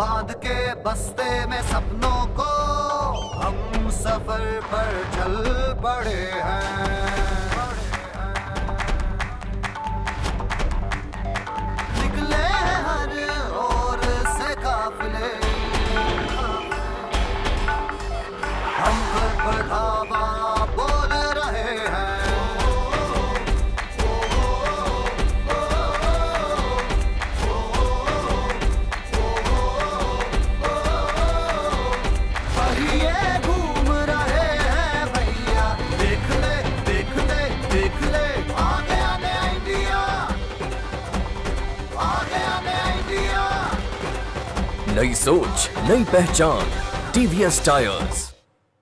बाँध के बस्ते में सपनों को हम सफ़र पर चल पड़े हैं। नई सोच नई पहचान टीवीएस टायर्स